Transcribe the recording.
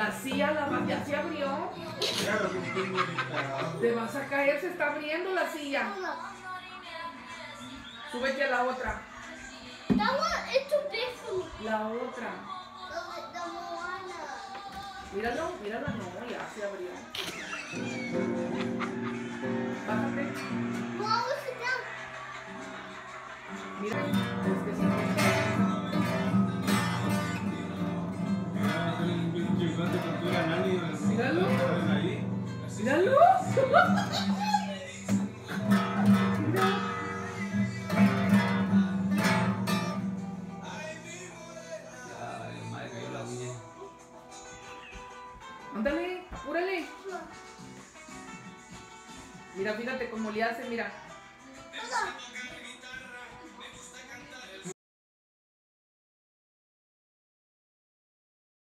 La silla la ya se abrió. Te vas a caer, se está abriendo la silla. Súbete a la otra. La otra. Míralo, míralo, no, ya se abrió. Bájate. Mira, es que Ándale, apúrale. Mira, fíjate cómo le hace, mira.